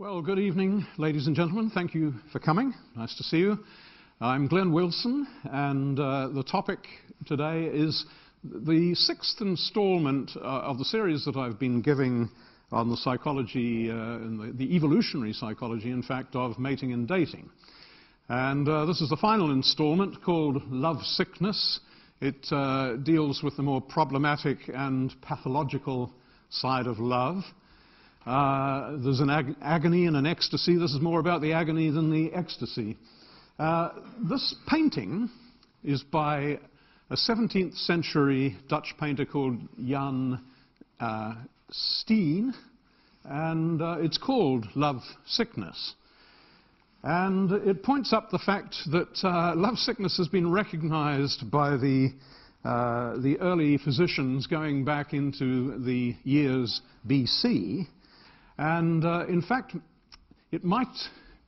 Well, good evening, ladies and gentlemen. Thank you for coming. Nice to see you. I'm Glenn Wilson, and uh, the topic today is the sixth installment uh, of the series that I've been giving on the psychology, uh, the, the, evolutionary psychology, in fact, of mating and dating. And uh, this is the final installment called Love Sickness. It uh, deals with the more problematic and pathological side of love. Uh, there's an ag agony and an ecstasy. This is more about the agony than the ecstasy. Uh, this painting is by a 17th century Dutch painter called Jan uh, Steen, and uh, it's called Love Sickness. And it points up the fact that uh, love sickness has been recognized by the, uh, the early physicians going back into the years BC. And uh, in fact, it might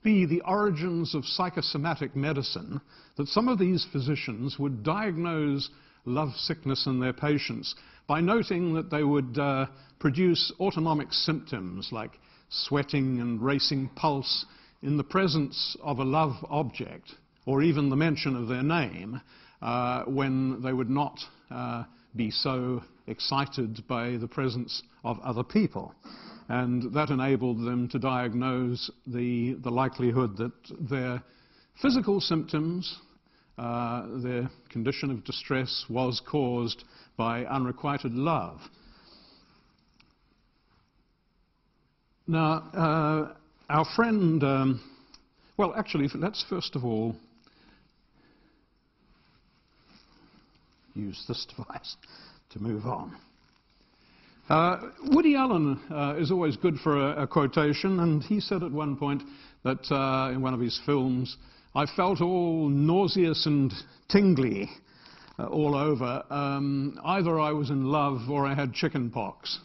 be the origins of psychosomatic medicine that some of these physicians would diagnose love sickness in their patients by noting that they would uh, produce autonomic symptoms like sweating and racing pulse in the presence of a love object or even the mention of their name uh, when they would not uh, be so excited by the presence of other people and that enabled them to diagnose the, the likelihood that their physical symptoms, uh, their condition of distress, was caused by unrequited love. Now, uh, our friend, um, well, actually, let's first of all use this device to move on. Uh, Woody Allen uh, is always good for a, a, quotation, and he said at one point that uh, in one of his films, I felt all nauseous and tingly uh, all over. Um, either I was in love or I had chicken pox.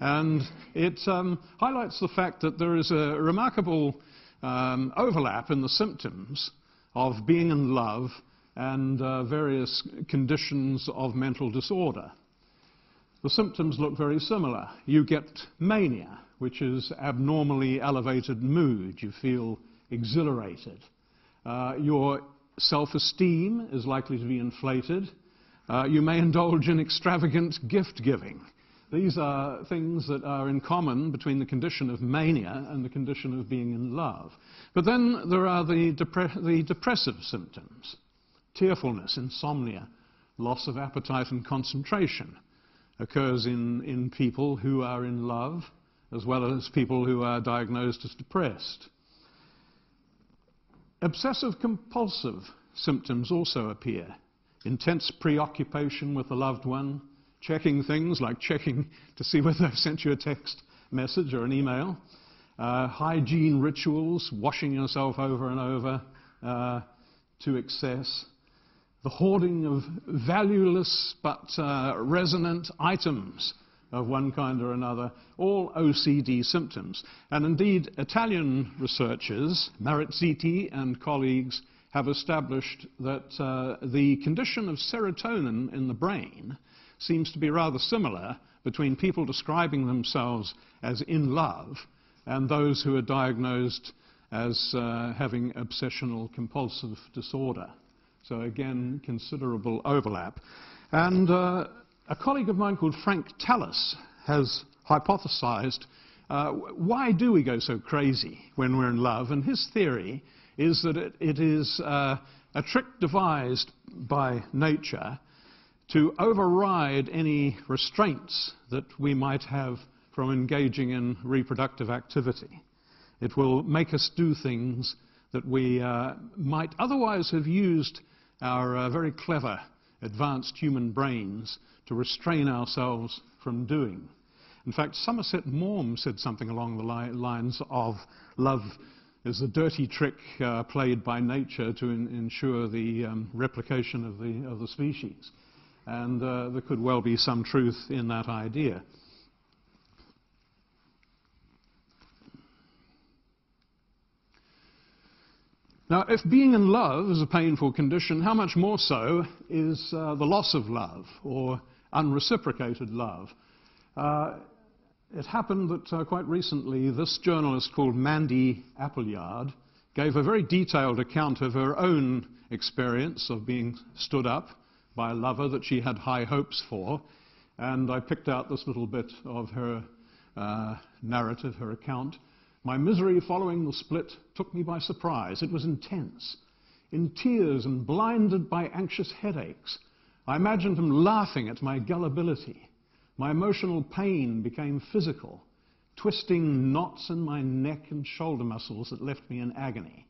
And it um, highlights the fact that there is a remarkable um, overlap in the symptoms of being in love and uh, various conditions of mental disorder. The symptoms look very similar. You get mania, which is abnormally elevated mood. You feel exhilarated. Uh, your self-esteem is likely to be inflated. Uh, you may indulge in extravagant gift giving. These are things that are in common between the condition of mania and the condition of being in love. But then there are the, depre the depressive symptoms tearfulness, insomnia, loss of appetite and concentration occurs in, in people who are in love as well as people who are diagnosed as depressed. Obsessive compulsive symptoms also appear. Intense preoccupation with a loved one, checking things like checking to see whether they've sent you a text message or an email, uh, hygiene rituals, washing yourself over and over uh, to excess, the hoarding of valueless but uh, resonant items of one kind or another, all OCD symptoms. And indeed, Italian researchers, Marazziti and colleagues, have established that uh, the condition of serotonin in the brain seems to be rather similar between people describing themselves as in love and those who are diagnosed as uh, having obsessional compulsive disorder. So again, considerable overlap. And uh, a colleague of mine called Frank Tallis has hypothesized uh, why do we go so crazy when we're in love? And his theory is that it, it is uh, a trick devised by nature to override any restraints that we might have from engaging in reproductive activity. It will make us do things that we uh, might otherwise have used our uh, very clever, advanced human brains to restrain ourselves from doing. In fact, Somerset Maugham said something along the li lines of love is a dirty trick uh, played by nature to ensure the um, replication of the, of the species. And uh, there could well be some truth in that idea. Now, if being in love is a painful condition, how much more so is uh, the loss of love or unreciprocated love? Uh, it happened that uh, quite recently this journalist called Mandy Appleyard gave a very detailed account of her own experience of being stood up by a lover that she had high hopes for. And I picked out this little bit of her uh, narrative, her account. My misery following the split took me by surprise. It was intense. In tears and blinded by anxious headaches, I imagined him laughing at my gullibility. My emotional pain became physical, twisting knots in my neck and shoulder muscles that left me in agony.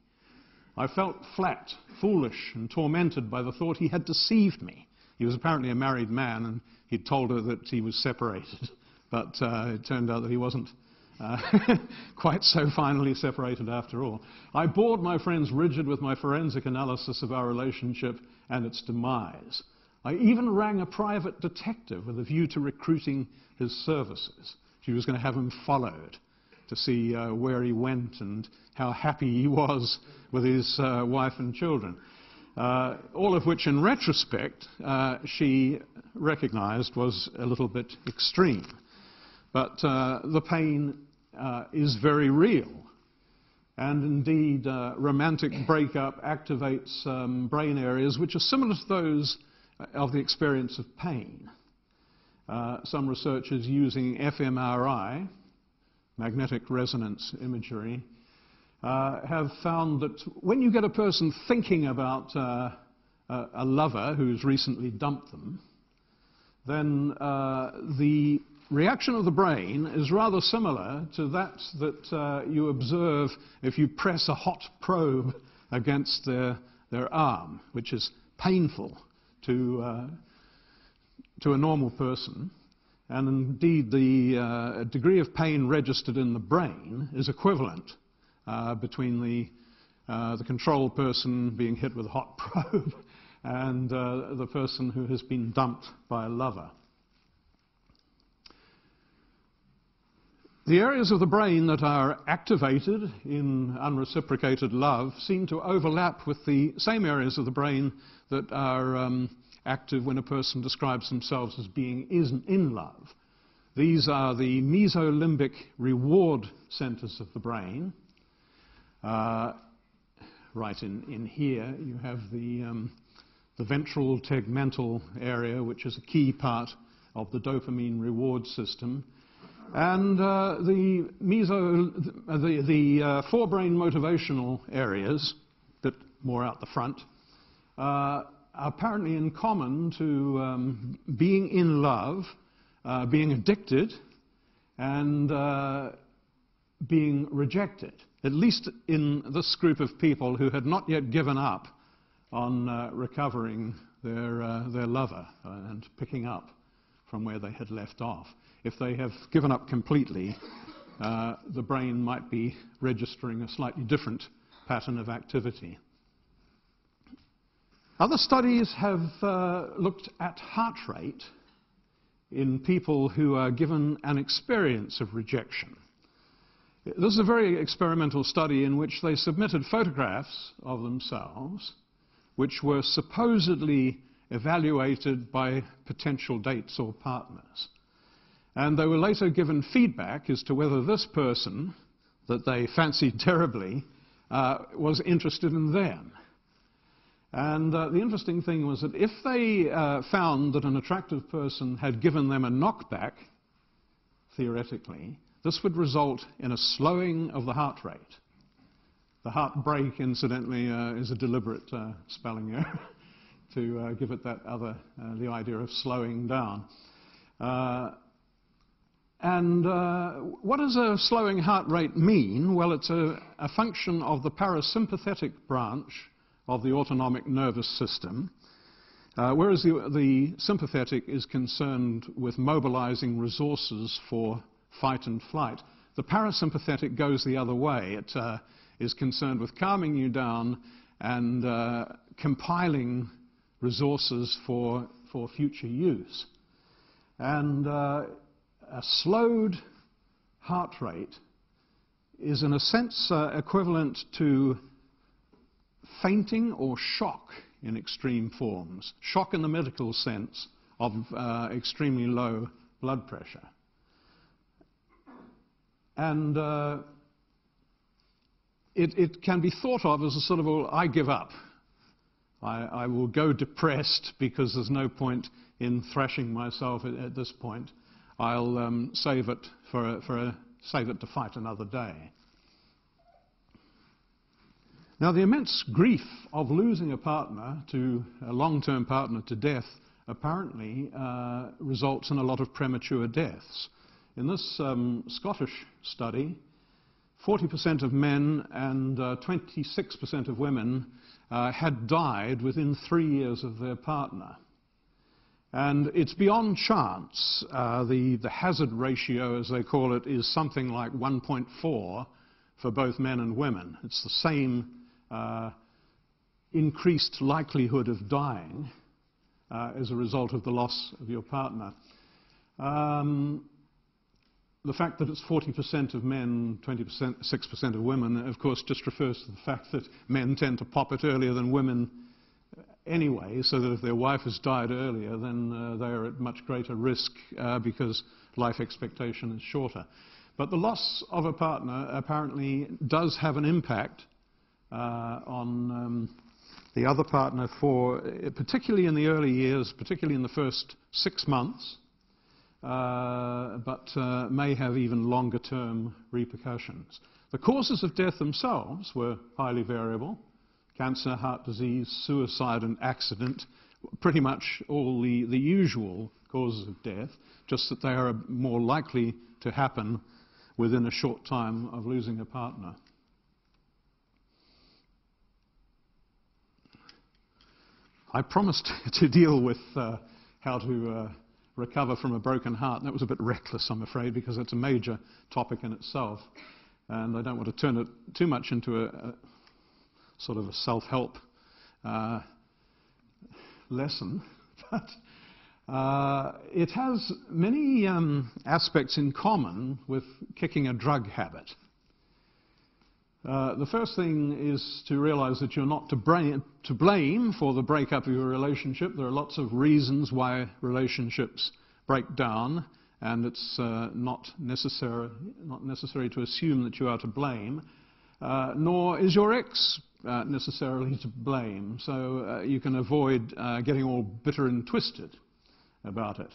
I felt flat, foolish, and tormented by the thought he had deceived me. He was apparently a married man, and he'd told her that he was separated, but uh, it turned out that he wasn't uh, quite so finally separated after all. I bored my friends rigid with my forensic analysis of our relationship and its demise. I even rang a private detective with a view to recruiting his services. She was going to have him followed to see uh, where he went and how happy he was with his uh, wife and children. Uh, all of which, in retrospect, uh, she recognized was a little bit extreme. But uh, the pain uh, is very real. And indeed, romantic breakup activates um, brain areas which are similar to those of the experience of pain. Uh, some researchers using fMRI, magnetic resonance imagery, uh, have found that when you get a person thinking about uh, a lover who's recently dumped them, then uh, the reaction of the brain is rather similar to that that uh, you observe if you press a hot probe against their, their arm, which is painful to, uh, to a normal person. And indeed, the uh, degree of pain registered in the brain is equivalent uh, between the, uh, the control person being hit with a hot probe and uh, the person who has been dumped by a lover. The areas of the brain that are activated in unreciprocated love seem to overlap with the same areas of the brain that are um, active when a person describes themselves as being isn't in love. These are the mesolimbic reward centers of the brain. Uh, right in, in here, you have the, um, the ventral tegmental area, which is a key part of the dopamine reward system. And uh, the, meso, the, the uh, forebrain motivational areas, that more out the front, uh, apparently in common to um, being in love, uh, being addicted, and uh, being rejected, at least in this group of people who had not yet given up on recovering their, their lover and picking up from where they had left off. If they have given up completely, uh, the brain might be registering a slightly different pattern of activity. Other studies have uh, looked at heart rate in people who are given an experience of rejection. This is a very experimental study in which they submitted photographs of themselves, which were supposedly evaluated by potential dates or partners. And they were later given feedback as to whether this person that they fancied terribly uh, was interested in them. And uh, the interesting thing was that if they uh, found that an attractive person had given them a knockback, theoretically, this would result in a slowing of the heart rate. The heartbreak, incidentally, uh, is a deliberate uh, spelling error to uh, give it that other, the idea of slowing down. And uh, what does a slowing heart rate mean? Well, it's a, a, function of the parasympathetic branch of the autonomic nervous system, uh, whereas the, the, sympathetic is concerned with mobilizing resources for fight and flight. The parasympathetic goes the other way. It uh, is concerned with calming you down and uh, compiling resources for, for future use. And uh, a slowed heart rate is in a sense uh, equivalent to fainting or shock in extreme forms. Shock in the medical sense of uh, extremely low blood pressure. and uh, it, it, can be thought of as a sort of, I give up. I, I, will go depressed because there's no point in thrashing myself at, at this point. I'll um, save it for, a, for a, save it to fight another day. Now, the immense grief of losing a partner to a long-term partner to death apparently uh, results in a lot of premature deaths. In this um, Scottish study, 40% of men and 26% uh, of women uh, had died within three years of their partner. And it's beyond chance. Uh, the, the hazard ratio, as they call it, is something like 1.4 for both men and women. It's the same uh, increased likelihood of dying uh, as a result of the loss of your partner. Um, the fact that it's 40% of men, 20%, 6% of women, of course, just refers to the fact that men tend to pop it earlier than women anyway, so that if their wife has died earlier, then uh, they are at much greater risk uh, because life expectation is shorter. But the loss of a partner apparently does have an impact uh, on um, the other partner for, particularly in the early years, particularly in the first six months, uh, but uh, may have even longer term repercussions. The causes of death themselves were highly variable cancer, heart disease, suicide, and accident, pretty much all the, the usual causes of death, just that they are more likely to happen within a short time of losing a partner. I promised to deal with uh, how to uh, recover from a broken heart, and that was a bit reckless, I'm afraid, because it's a major topic in itself. And I don't want to turn it too much into a, a sort of a self-help uh, lesson, but uh, it has many um, aspects in common with kicking a drug habit. Uh, the first thing is to realize that you're not to, to, blame for the breakup of your relationship. There are lots of reasons why relationships break down, and it's uh, not, not necessary to assume that you are to blame. Uh, nor is your ex uh, necessarily to blame, so uh, you can avoid uh, getting all bitter and twisted about it.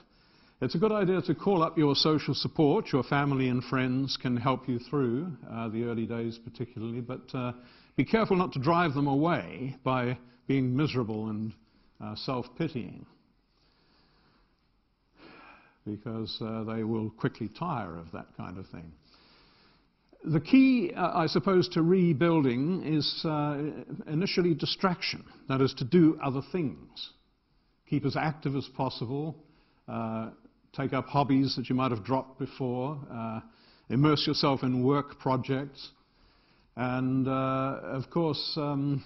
It's a good idea to call up your social support. Your family and friends can help you through uh, the early days, particularly, but uh, be careful not to drive them away by being miserable and self pitying because they will quickly tire of that kind of thing. The key, uh, I suppose, to rebuilding is uh, initially distraction. That is, to do other things. Keep as active as possible. Uh, take up hobbies that you might have dropped before. Uh, immerse yourself in work projects. And, uh, of course, um,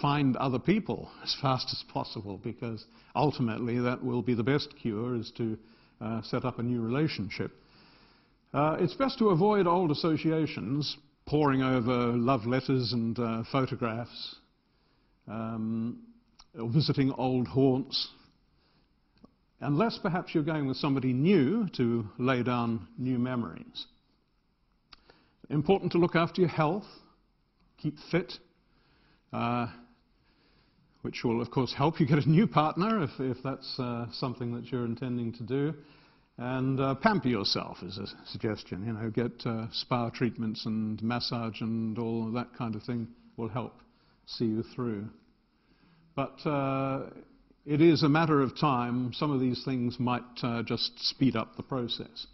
find other people as fast as possible because ultimately that will be the best cure is to uh, set up a new relationship. Uh, it's best to avoid old associations, poring over love letters and uh, photographs, um, or visiting old haunts, unless perhaps you're going with somebody new to lay down new memories. Important to look after your health, keep fit, uh, which will, of course, help you get a new partner if, if that's uh, something that you're intending to do. And uh, pamper yourself is a suggestion. You know, get uh, spa treatments and massage and all that kind of thing will help see you through. But uh, it is a matter of time. Some of these things might uh, just speed up the process.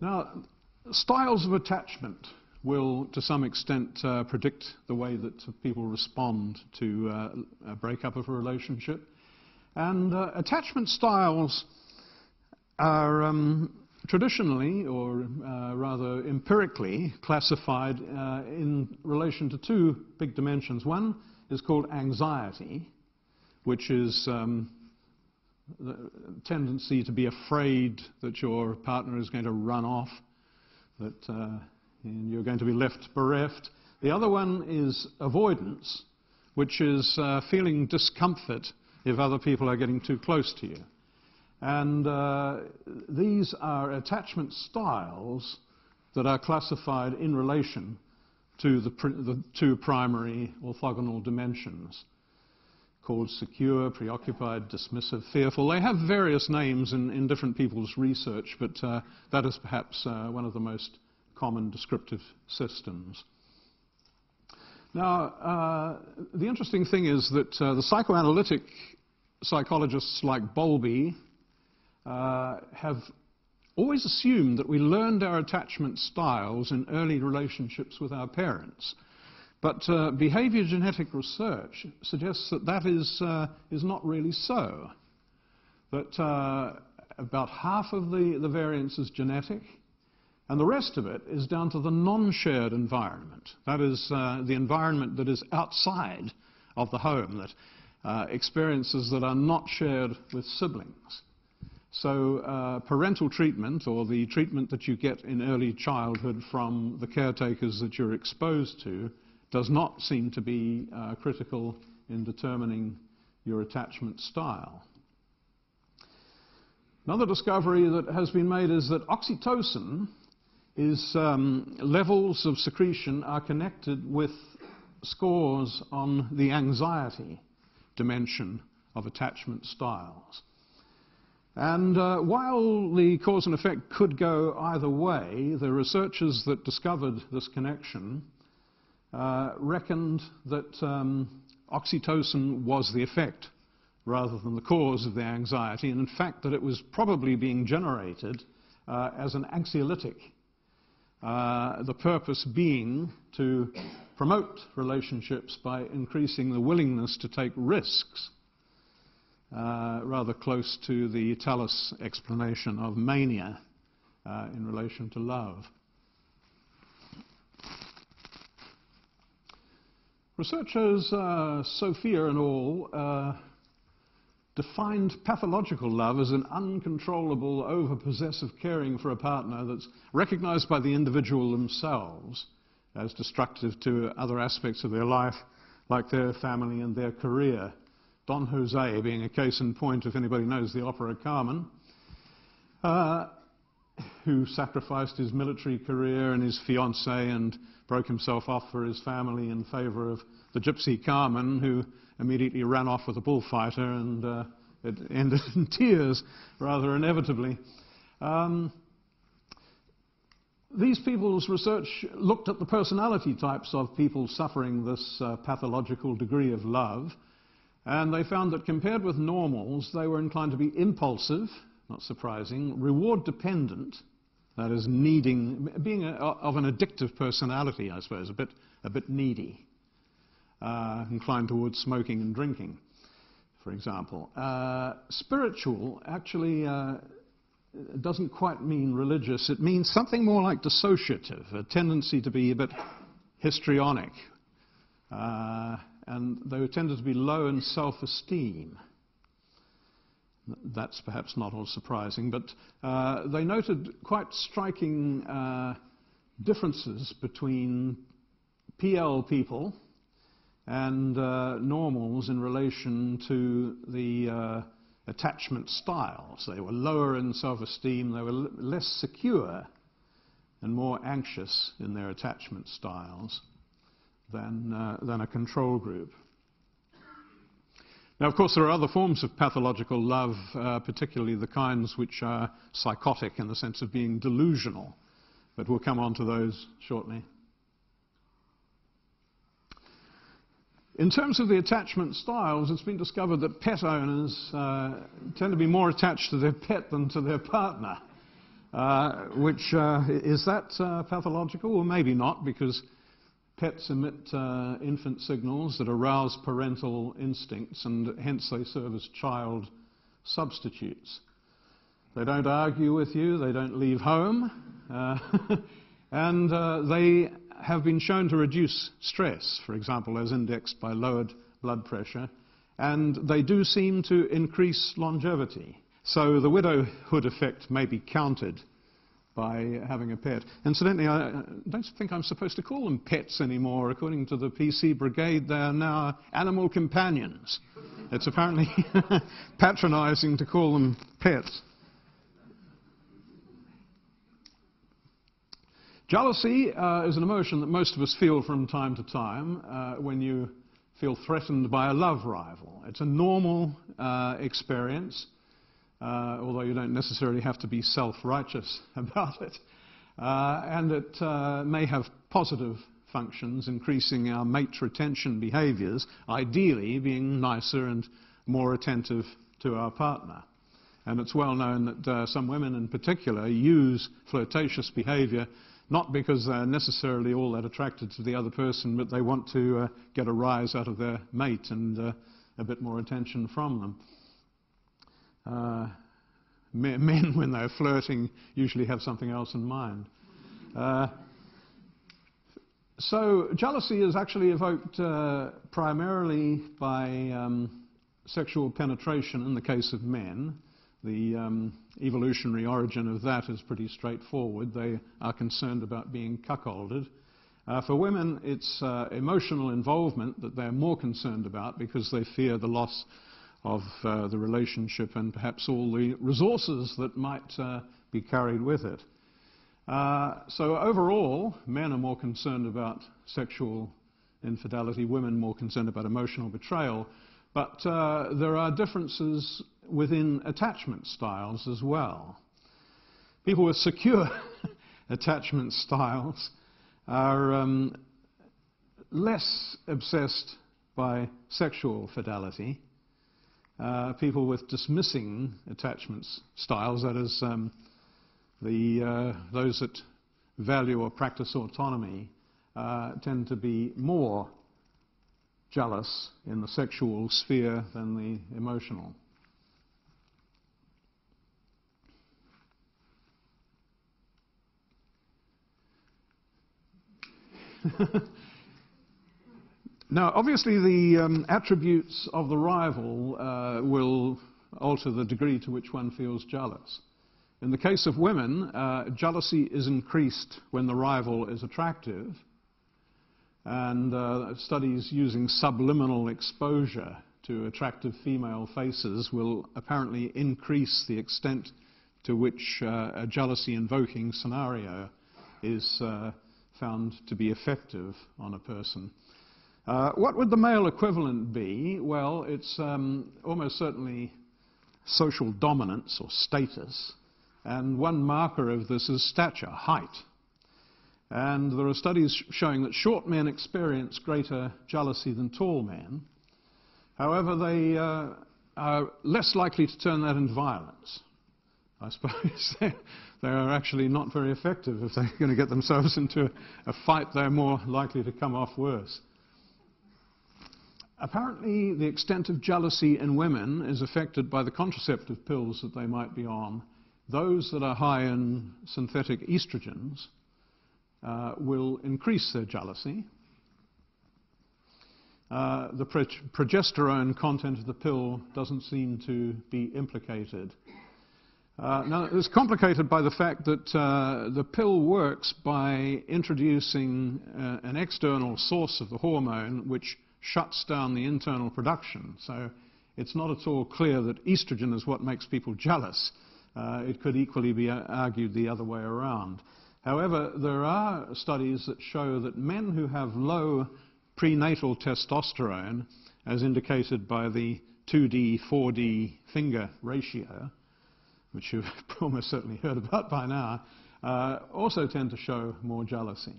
Now, styles of attachment will, to some extent, uh, predict the way that people respond to uh, a breakup of a relationship. And uh, attachment styles are um, traditionally, or uh, rather empirically, classified uh, in relation to two big dimensions. One is called anxiety, which is um, the tendency to be afraid that your partner is going to run off, that uh, you're going to be left bereft. The other one is avoidance, which is uh, feeling discomfort if other people are getting too close to you. And uh, these are attachment styles that are classified in relation to the, the two primary orthogonal dimensions called secure, preoccupied, dismissive, fearful. They have various names in, in different people's research, but uh, that is perhaps uh, one of the most common descriptive systems. Now, uh, the interesting thing is that uh, the psychoanalytic psychologists like Bowlby uh, have always assumed that we learned our attachment styles in early relationships with our parents. But uh, behavior genetic research suggests that that is, uh, is not really so. That uh, about half of the, the variance is genetic, and the rest of it is down to the non-shared environment. That is uh, the environment that is outside of the home, that uh, experiences that are not shared with siblings. So uh, parental treatment, or the treatment that you get in early childhood from the caretakers that you're exposed to, does not seem to be uh, critical in determining your attachment style. Another discovery that has been made is that oxytocin is um, levels of secretion are connected with scores on the anxiety dimension of attachment styles. And uh, while the cause and effect could go either way, the researchers that discovered this connection uh, reckoned that um, oxytocin was the effect rather than the cause of the anxiety, and in fact that it was probably being generated uh, as an anxiolytic, uh, the purpose being to promote relationships by increasing the willingness to take risks uh, rather close to the Tallis explanation of mania uh, in relation to love. Researchers, uh, Sophia and all, uh, defined pathological love as an uncontrollable, over-possessive caring for a partner that's recognized by the individual themselves as destructive to other aspects of their life, like their family and their career. Don Jose being a case in point, if anybody knows the opera Carmen, uh, who sacrificed his military career and his fiancée and broke himself off for his family in favor of the gypsy Carmen, who immediately ran off with a bullfighter and uh, it ended in tears rather inevitably. Um, these people's research looked at the personality types of people suffering this uh, pathological degree of love and they found that compared with normals, they were inclined to be impulsive, not surprising, reward dependent, that is, needing, being a, of an addictive personality, I suppose, a bit, a bit needy, uh, inclined towards smoking and drinking, for example. Uh, spiritual actually uh, doesn't quite mean religious. It means something more like dissociative, a tendency to be a bit histrionic. Uh, and they tended to be low in self-esteem. That's perhaps not all surprising, but uh, they noted quite striking uh, differences between PL people and uh, normals in relation to the uh, attachment styles. They were lower in self-esteem, they were less secure and more anxious in their attachment styles than, uh, than a control group. Now, of course, there are other forms of pathological love, uh, particularly the kinds which are psychotic in the sense of being delusional, but we'll come on to those shortly. In terms of the attachment styles, it's been discovered that pet owners uh, tend to be more attached to their pet than to their partner. Uh, which uh, is that uh, pathological? Well, maybe not, because Pets emit uh, infant signals that arouse parental instincts and hence they serve as child substitutes. They don't argue with you, they don't leave home, uh, and uh, they have been shown to reduce stress, for example, as indexed by lowered blood pressure, and they do seem to increase longevity. So the widowhood effect may be countered by having a pet. Incidentally, I don't think I'm supposed to call them pets anymore. According to the PC Brigade, they are now animal companions. It's apparently patronizing to call them pets. Jealousy uh, is an emotion that most of us feel from time to time uh, when you feel threatened by a love rival. It's a normal uh, experience, uh, although you don't necessarily have to be self-righteous about it. Uh, and it uh, may have positive functions, increasing our mate retention behaviors, ideally being nicer and more attentive to our partner. And it's well known that some women in particular use flirtatious behavior not because they're necessarily all that attracted to the other person, but they want to uh, get a rise out of their mate and uh, a bit more attention from them. Uh, men, when they're flirting, usually have something else in mind. Uh, so jealousy is actually evoked uh, primarily by um, sexual penetration in the case of men. The um, evolutionary origin of that is pretty straightforward. They are concerned about being cuckolded. Uh, for women, it's uh, emotional involvement that they're more concerned about because they fear the loss of uh, the relationship and perhaps all the resources that might uh, be carried with it. Uh, so overall, men are more concerned about sexual infidelity, women more concerned about emotional betrayal. But uh, there are differences within attachment styles as well. People with secure attachment styles are um, less obsessed by sexual fidelity. Uh, people with dismissing attachment styles, that is, um, the, uh, those that value or practice autonomy, uh, tend to be more jealous in the sexual sphere than the emotional. now, obviously, the um, attributes of the rival uh, will alter the degree to which one feels jealous. In the case of women, uh, jealousy is increased when the rival is attractive, and uh, studies using subliminal exposure to attractive female faces will apparently increase the extent to which uh, a jealousy invoking scenario is uh, found to be effective on a person. Uh, what would the male equivalent be? Well, it's um, almost certainly social dominance or status, and one marker of this is stature, height. And there are studies showing that short men experience greater jealousy than tall men. However, they uh, are less likely to turn that into violence. I suppose they, they are actually not very effective. If they're going to get themselves into a fight, they're more likely to come off worse. Apparently, the extent of jealousy in women is affected by the contraceptive pills that they might be on. Those that are high in synthetic estrogens uh, will increase their jealousy. Uh, the progesterone content of the pill doesn't seem to be implicated. Uh, now, it's complicated by the fact that uh, the pill works by introducing uh, an external source of the hormone which shuts down the internal production. So it's not at all clear that estrogen is what makes people jealous. Uh, it could equally be argued the other way around. However, there are studies that show that men who have low prenatal testosterone, as indicated by the 2D, 4D finger ratio, which you've almost certainly heard about by now, uh, also tend to show more jealousy,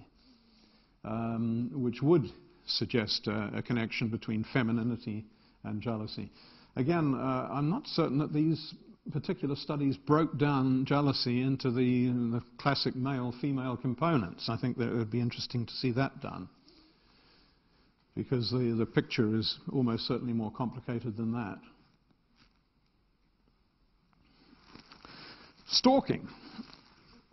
um, which would suggest uh, a connection between femininity and jealousy. Again, uh, I'm not certain that these particular studies broke down jealousy into the, the classic male-female components. I think that it would be interesting to see that done because the, the picture is almost certainly more complicated than that. Stalking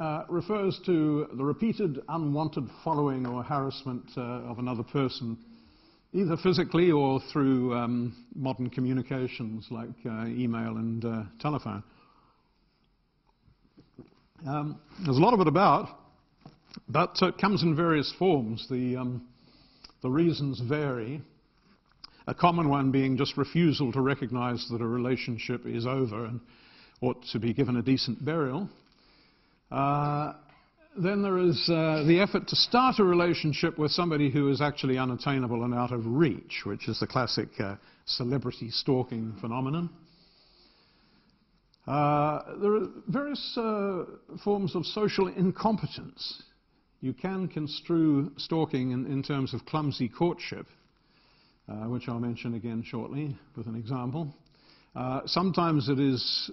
uh, refers to the repeated unwanted following or harassment uh, of another person, either physically or through um, modern communications like uh, email and uh, telephone. Um, there's a lot of it about, but it comes in various forms. The, um, the reasons vary. A common one being just refusal to recognize that a relationship is over and ought to be given a decent burial. Uh, then there is uh, the effort to start a relationship with somebody who is actually unattainable and out of reach, which is the classic uh, celebrity stalking phenomenon. Uh, there are various uh, forms of social incompetence. You can construe stalking in, in terms of clumsy courtship, uh, which I'll mention again shortly with an example. Sometimes it is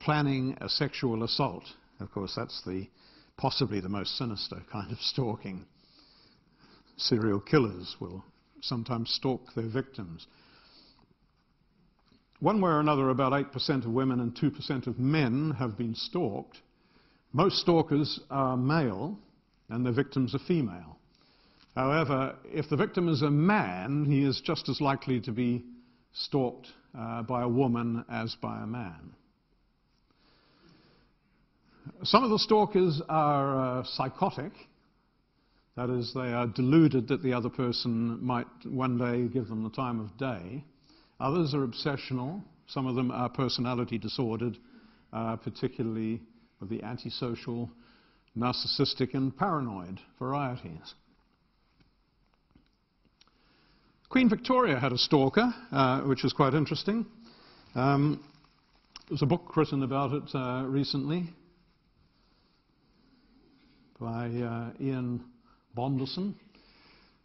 planning a sexual assault. Of course, that's the possibly the most sinister kind of stalking. Serial killers will sometimes stalk their victims. One way or another, about 8% of women and 2% of men have been stalked. Most stalkers are male and the victims are female. However, if the victim is a man, he is just as likely to be stalked uh, by a woman as by a man. Some of the stalkers are uh, psychotic. That is, they are deluded that the other person might one day give them the time of day. Others are obsessional. Some of them are personality disordered, uh, particularly of the antisocial, narcissistic, and paranoid varieties. Queen Victoria had a stalker, uh, which is quite interesting. Um, there's a book written about it uh, recently by uh, Jan Bondeson.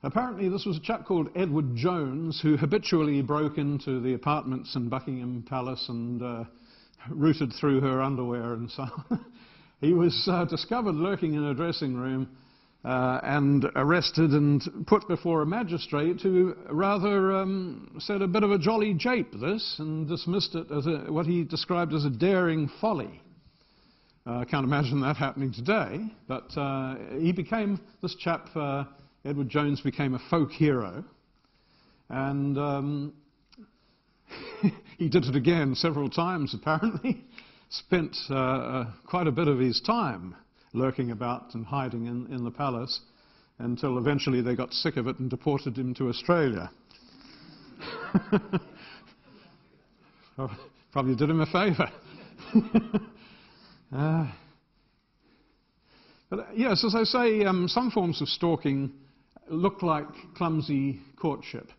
Apparently, this was a chap called Edward Jones who habitually broke into the apartments in Buckingham Palace and uh, rooted through her underwear and so on. he was uh, discovered lurking in her dressing room uh, and arrested and put before a magistrate who rather um, said a bit of a jolly jape, this, and dismissed it as a, what he described as a daring folly. Uh, I can't imagine that happening today, but uh, he became, this chap, uh, Edward Jones, became a folk hero. And um, he did it again several times, apparently. Spent quite a bit of his time lurking about and hiding in, in the palace until eventually they got sick of it and deported him to Australia. Probably did him a favour. Uh, but uh, yes, as I say, um, some forms of stalking look like clumsy courtship.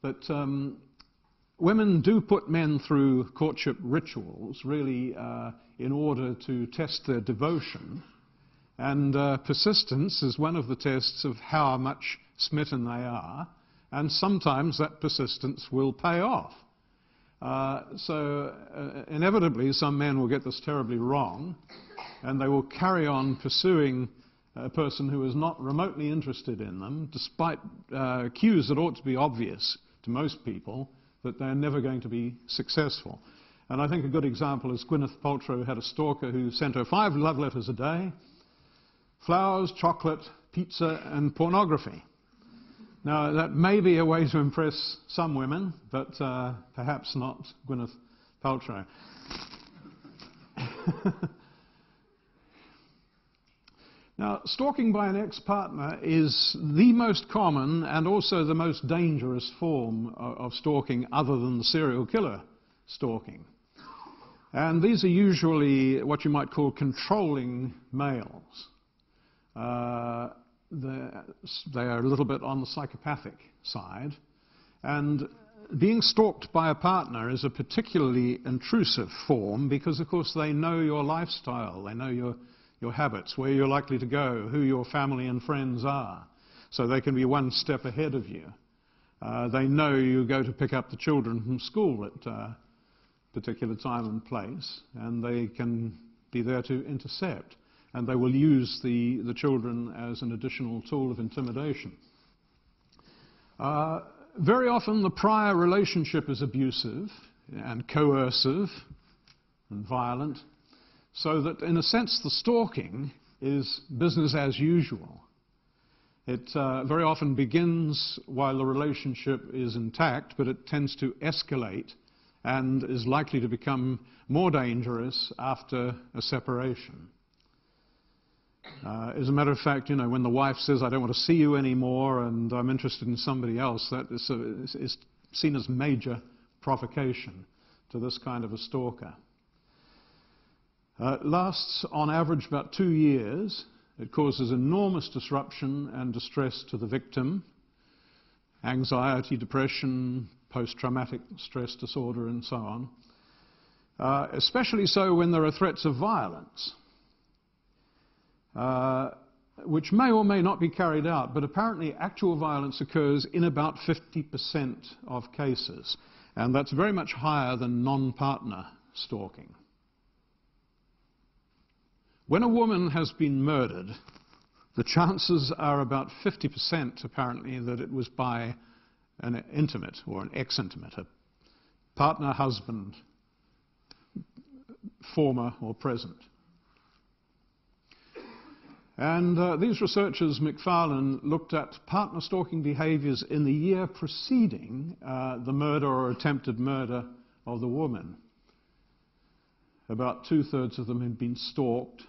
But um, women do put men through courtship rituals, really, uh, in order to test their devotion. And uh, persistence is one of the tests of how much smitten they are. And sometimes that persistence will pay off. Uh, so uh, inevitably, some men will get this terribly wrong, and they will carry on pursuing a person who is not remotely interested in them, despite uh, cues that ought to be obvious to most people that they're never going to be successful. And I think a good example is Gwyneth Paltrow had a stalker who sent her five love letters a day, flowers, chocolate, pizza, and pornography. Now, that may be a way to impress some women, but uh, perhaps not Gwyneth Paltrow. now, stalking by an ex partner is the most common and also the most dangerous form of, of stalking, other than the serial killer stalking. And these are usually what you might call controlling males. Uh, they are a little bit on the psychopathic side. And being stalked by a partner is a particularly intrusive form because, of course, they know your lifestyle, they know your, your habits, where you're likely to go, who your family and friends are. So they can be one step ahead of you. Uh, they know you go to pick up the children from school at a uh, particular time and place, and they can be there to intercept and they will use the, the children as an additional tool of intimidation. Uh, very often the prior relationship is abusive and coercive and violent, so that in a sense the stalking is business as usual. It uh, very often begins while the relationship is intact, but it tends to escalate and is likely to become more dangerous after a separation. Uh, as a matter of fact, you know, when the wife says, I don't want to see you anymore and I'm interested in somebody else, that is, a, is seen as major provocation to this kind of a stalker. Uh, it lasts on average about two years. It causes enormous disruption and distress to the victim, anxiety, depression, post-traumatic stress disorder, and so on. Uh, especially so when there are threats of violence. Uh, which may or may not be carried out, but apparently actual violence occurs in about 50% of cases, and that's very much higher than non-partner stalking. When a woman has been murdered, the chances are about 50% apparently that it was by an intimate or an ex-intimate, a partner, husband, former or present. And uh, these researchers, McFarlane, looked at partner stalking behaviors in the year preceding uh, the murder or attempted murder of the woman. About two-thirds of them had been stalked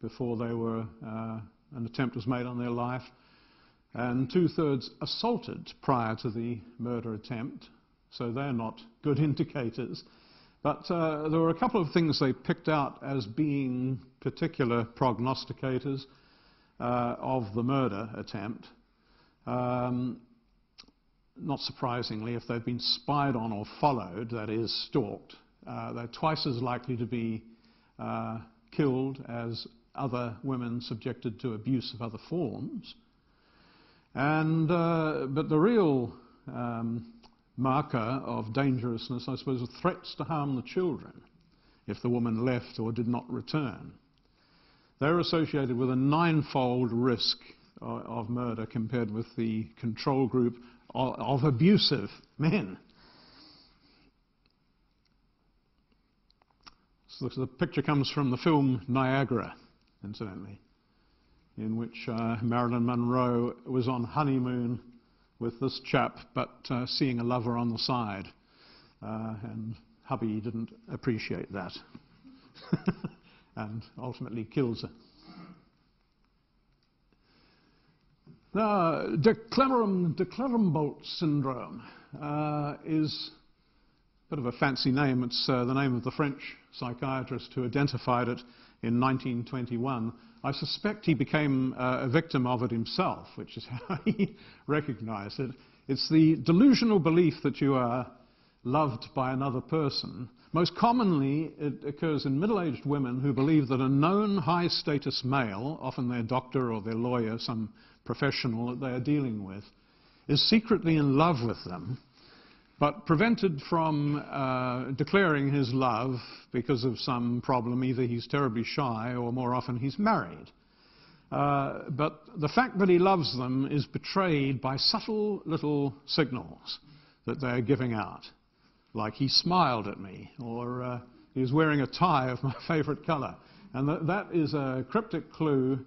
before they were, uh, an attempt was made on their life, and two-thirds assaulted prior to the murder attempt, so they're not good indicators. But uh, there were a couple of things they picked out as being particular prognosticators uh, of the murder attempt. Um, not surprisingly, if they've been spied on or followed, that is, stalked, uh, they're twice as likely to be uh, killed as other women subjected to abuse of other forms. And, uh, but the real um, marker of dangerousness, I suppose, are threats to harm the children if the woman left or did not return they're associated with a ninefold risk of murder compared with the control group of abusive men. So the picture comes from the film Niagara, incidentally, in which uh, Marilyn Monroe was on honeymoon with this chap, but uh, seeing a lover on the side. Uh, and hubby didn't appreciate that. and ultimately kills her. Now, de Clerambault syndrome uh, is a bit of a fancy name. It's uh, the name of the French psychiatrist who identified it in 1921. I suspect he became uh, a victim of it himself, which is how he recognized it. It's the delusional belief that you are loved by another person most commonly, it occurs in middle-aged women who believe that a known high-status male, often their doctor or their lawyer, some professional that they are dealing with, is secretly in love with them, but prevented from uh, declaring his love because of some problem. Either he's terribly shy or more often he's married. Uh, but the fact that he loves them is betrayed by subtle little signals that they're giving out like he smiled at me, or uh, he was wearing a tie of my favorite color. And th that is a cryptic clue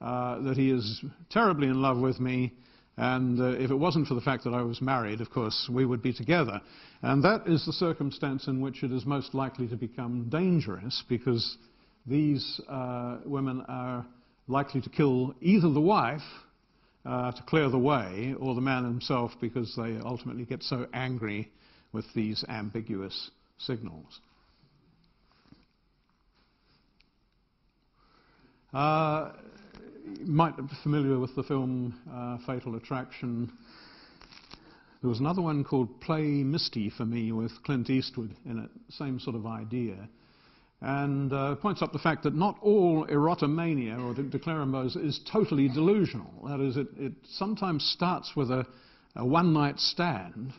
uh, that he is terribly in love with me, and uh, if it wasn't for the fact that I was married, of course, we would be together. And that is the circumstance in which it is most likely to become dangerous, because these uh, women are likely to kill either the wife uh, to clear the way, or the man himself because they ultimately get so angry with these ambiguous signals. Uh, you might be familiar with the film uh, Fatal Attraction. There was another one called Play Misty for me with Clint Eastwood in it, same sort of idea. And uh, points up the fact that not all erotomania or de declarambos is totally delusional. That is, it, it sometimes starts with a, a one-night stand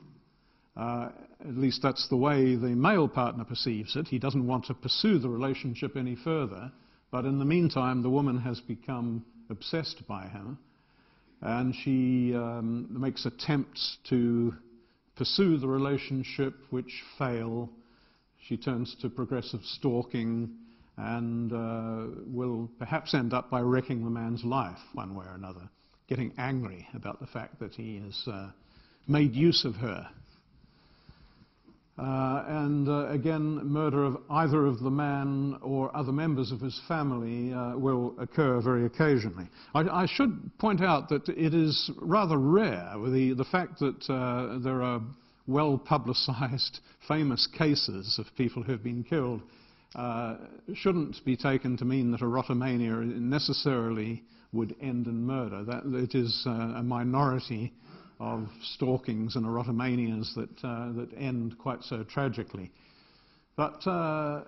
uh, at least that's the way the male partner perceives it. He doesn't want to pursue the relationship any further, but in the meantime, the woman has become obsessed by him, and she um, makes attempts to pursue the relationship which fail. She turns to progressive stalking and uh, will perhaps end up by wrecking the man's life one way or another, getting angry about the fact that he has uh, made use of her and uh, again, murder of either of the man or other members of his family uh, will occur very occasionally. I, I, should point out that it is rather rare, the, the fact that uh, there are well publicized, famous cases of people who have been killed uh, shouldn't be taken to mean that erotomania necessarily would end in murder. That, it is uh, a minority of stalkings and erotomanias that, uh, that end quite so tragically. But uh,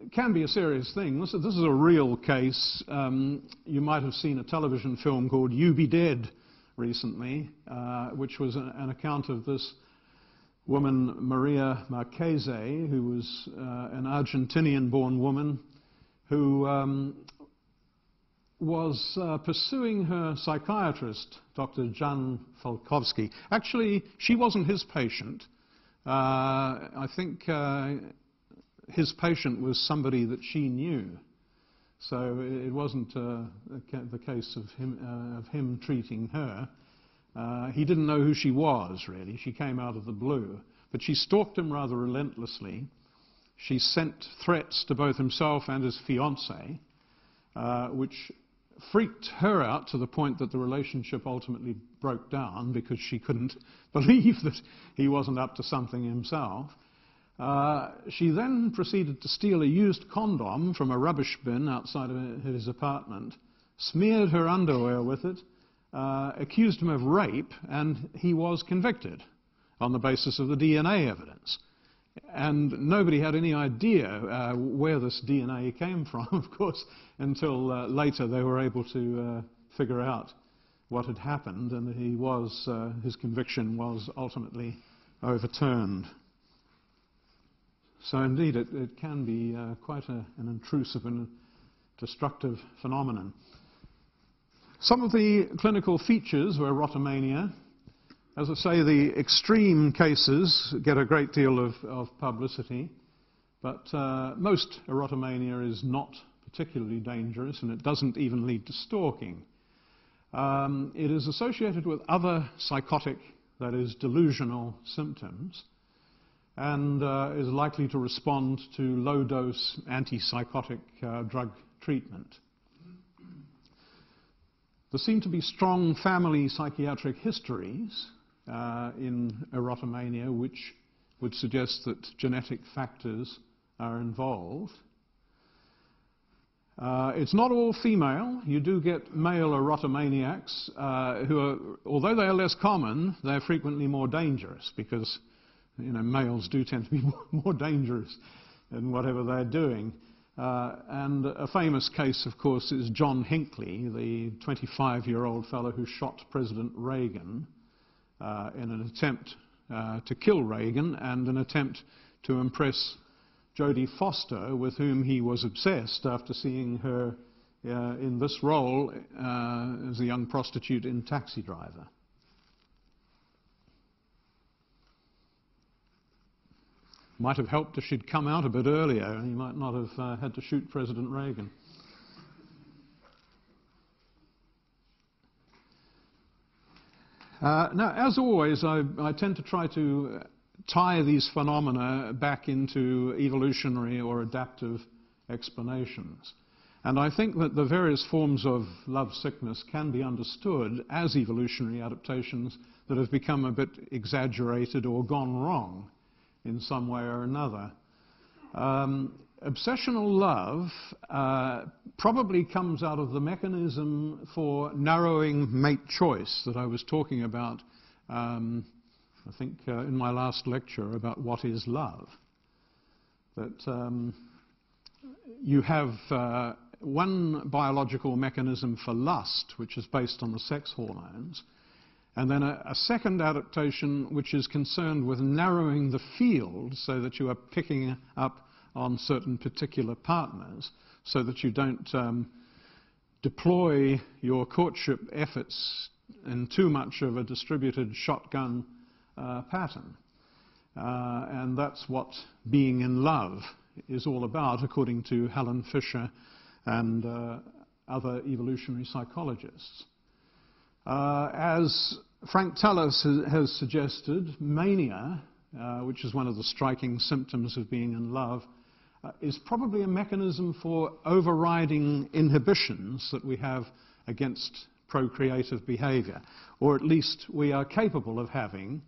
it can be a serious thing. This, this is a real case. Um, you might have seen a television film called You Be Dead recently, uh, which was an, an account of this woman, Maria Marchese, who was uh, an Argentinian born woman who um, was uh, pursuing her psychiatrist, Dr. Jan Falkowski. Actually, she wasn't his patient. Uh, I think uh, his patient was somebody that she knew. So it wasn't uh, the case of him, uh, of him treating her. Uh, he didn't know who she was, really. She came out of the blue. But she stalked him rather relentlessly. She sent threats to both himself and his fiancée, uh, which freaked her out to the point that the relationship ultimately broke down because she couldn't believe that he wasn't up to something himself. Uh, she then proceeded to steal a used condom from a rubbish bin outside of his apartment, smeared her underwear with it, uh, accused him of rape, and he was convicted on the basis of the DNA evidence. And nobody had any idea uh, where this DNA came from, of course, until uh, later they were able to uh, figure out what had happened, and he was, uh, his conviction was ultimately overturned. So indeed, it, it can be uh, quite a, an intrusive and destructive phenomenon. Some of the clinical features were erotomania, as I say, the extreme cases get a great deal of, of publicity, but uh, most erotomania is not particularly dangerous and it doesn't even lead to stalking. Um, it is associated with other psychotic, that is, delusional symptoms, and uh, is likely to respond to low dose antipsychotic uh, drug treatment. There seem to be strong family psychiatric histories in erotomania which would suggest that genetic factors are involved. Uh, it's not all female. You do get male erotomaniacs uh, who are, although they are less common, they're frequently more dangerous because you know, males do tend to be more dangerous in whatever they're doing. Uh, and a famous case, of course, is John Hinckley, the 25-year-old fellow who shot President Reagan uh, in an attempt uh, to kill Reagan and an attempt to impress Jodie Foster, with whom he was obsessed after seeing her uh, in this role uh, as a young prostitute in Taxi Driver. Might have helped if she'd come out a bit earlier, and he might not have uh, had to shoot President Reagan. Uh, now, as always, I, I, tend to try to tie these phenomena back into evolutionary or adaptive explanations. And I think that the various forms of love sickness can be understood as evolutionary adaptations that have become a bit exaggerated or gone wrong in some way or another. Um, obsessional love uh, probably comes out of the mechanism for narrowing mate choice that I was talking about, um, I think, uh, in my last lecture about what is love. That um, you have uh, one biological mechanism for lust, which is based on the sex hormones, and then a, a, second adaptation which is concerned with narrowing the field so that you are picking up on certain particular partners so that you don't um, deploy your courtship efforts in too much of a distributed shotgun uh, pattern. Uh, and that's what being in love is all about, according to Helen Fisher and uh, other evolutionary psychologists. Uh, as Frank Tallis has suggested, mania uh, which is one of the striking symptoms of being in love, uh, is probably a mechanism for overriding inhibitions that we have against procreative behavior, or at least we are capable of having,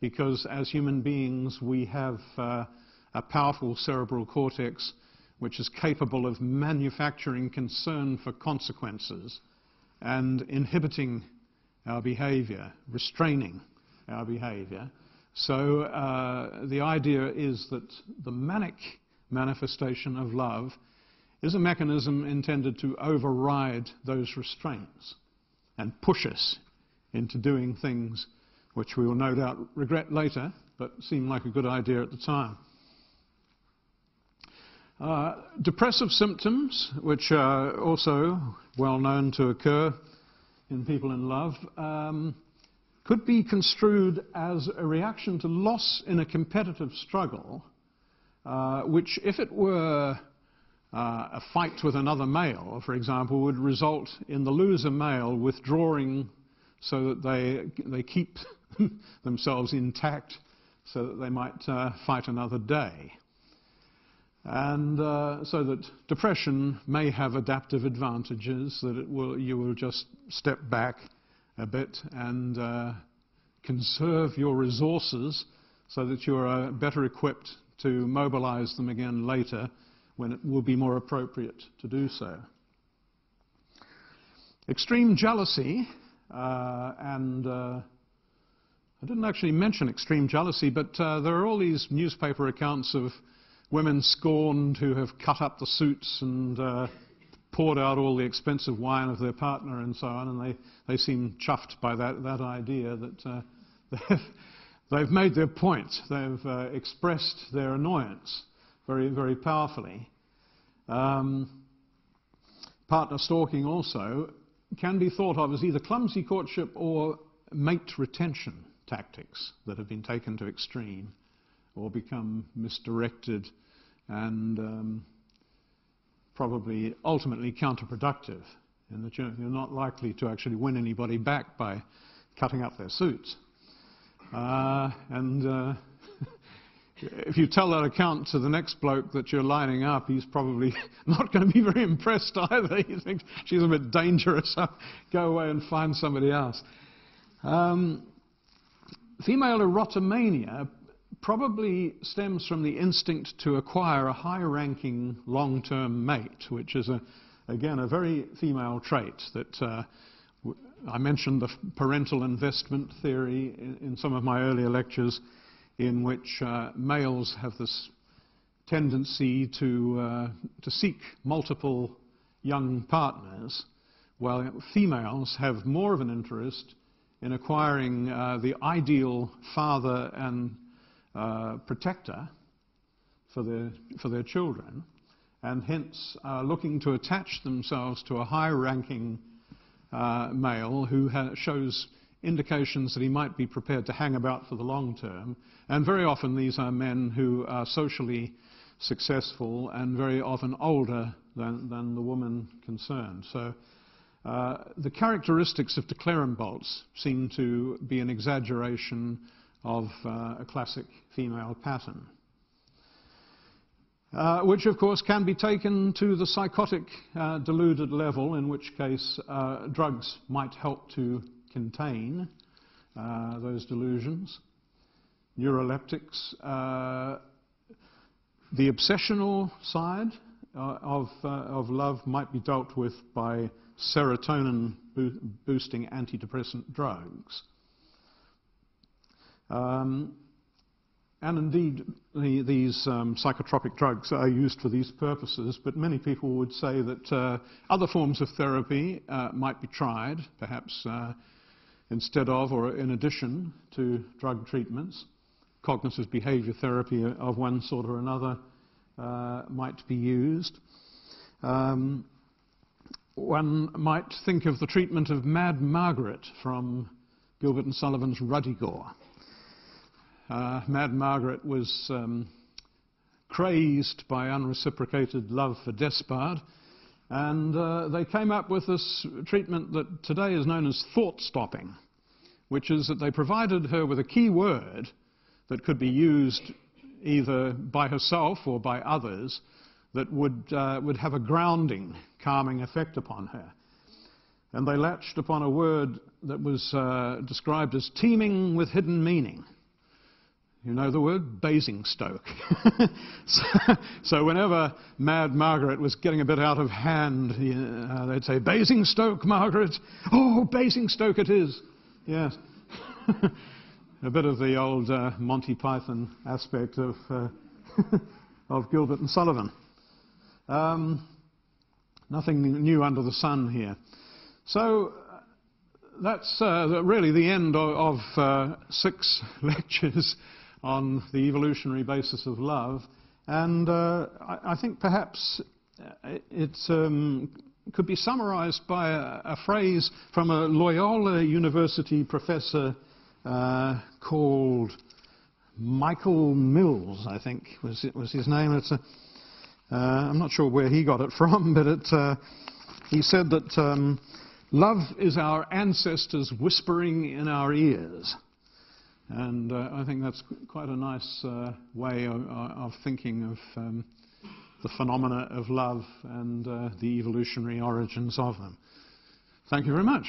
because as human beings we have uh, a powerful cerebral cortex which is capable of manufacturing concern for consequences and inhibiting our behavior, restraining our behavior. So uh, the idea is that the manic manifestation of love is a mechanism intended to override those restraints and push us into doing things which we will no doubt regret later, but seem like a good idea at the time. Uh, depressive symptoms, which are also well known to occur in people in love, um, could be construed as a reaction to loss in a competitive struggle, uh, which, if it were uh, a fight with another male, for example, would result in the loser male withdrawing so that they, they keep themselves intact so that they might uh, fight another day. And uh, so that depression may have adaptive advantages, that will, you will just step back a bit and uh, conserve your resources so that you're uh, better equipped to mobilize them again later when it will be more appropriate to do so. Extreme jealousy, uh, and uh, I didn't actually mention extreme jealousy, but uh, there are all these newspaper accounts of women scorned who have cut up the suits and uh, poured out all the expensive wine of their partner and so on, and they, they seem chuffed by that, that idea that uh, they've, made their point. They've uh, expressed their annoyance very, very powerfully. Um, partner stalking also can be thought of as either clumsy courtship or mate retention tactics that have been taken to extreme or become misdirected and um, probably ultimately counterproductive in that you're not likely to actually win anybody back by cutting up their suits. Uh, and uh, if you tell that account to the next bloke that you're lining up, he's probably not going to be very impressed either. He thinks she's a bit dangerous. Go away and find somebody else. Um, female erotomania probably stems from the instinct to acquire a high-ranking long-term mate, which is, a, again, a very female trait that uh, I mentioned the parental investment theory in, in, some of my earlier lectures, in which uh, males have this tendency to, uh, to seek multiple young partners, while females have more of an interest in acquiring uh, the ideal father and uh, protector for their, for their children, and hence looking to attach themselves to a high-ranking uh, male who shows indications that he might be prepared to hang about for the long term. And very often these are men who are socially successful and very often older than, than the woman concerned. So uh, the characteristics of de Clerambault's seem to be an exaggeration of uh, a classic female pattern. Uh, which of course can be taken to the psychotic uh, deluded level, in which case uh, drugs might help to contain uh, those delusions. Neuroleptics, uh, the obsessional side of, of love might be dealt with by serotonin bo boosting antidepressant drugs. Um, and indeed, the, these um, psychotropic drugs are used for these purposes, but many people would say that uh, other forms of therapy uh, might be tried, perhaps uh, instead of or in addition to drug treatments. Cognitive behavior therapy of one sort or another uh, might be used. Um, one might think of the treatment of Mad Margaret from Gilbert and Sullivan's Ruddigore. Uh, Mad Margaret was um, crazed by unreciprocated love for Despard, and uh, they came up with this treatment that today is known as thought stopping, which is that they provided her with a key word that could be used either by herself or by others that would, uh, would have a grounding, calming effect upon her. And they latched upon a word that was uh, described as teeming with hidden meaning. You know the word? Basingstoke. so, so, whenever Mad Margaret was getting a bit out of hand, uh, they'd say, Basingstoke, Margaret! Oh, Basingstoke it is! Yes. a bit of the old uh, Monty Python aspect of, uh, of Gilbert and Sullivan. Um, nothing new under the sun here. So uh, that's uh, really the end of, of uh, six lectures on the evolutionary basis of love. And uh, I, I, think perhaps it um, could be summarized by a, a, phrase from a Loyola University professor uh, called Michael Mills, I think was, was his name. A, uh, I'm not sure where he got it from, but it, uh, he said that um, love is our ancestors whispering in our ears. And uh, I think that's quite a nice uh, way of, of, thinking of um, the phenomena of love and uh, the evolutionary origins of them. Thank you very much.